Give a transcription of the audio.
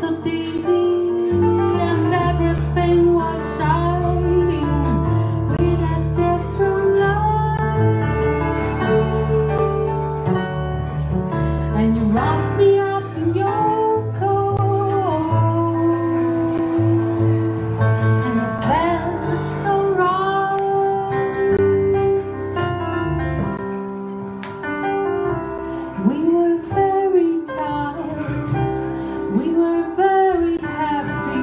So deep. We were very tight, we were very happy,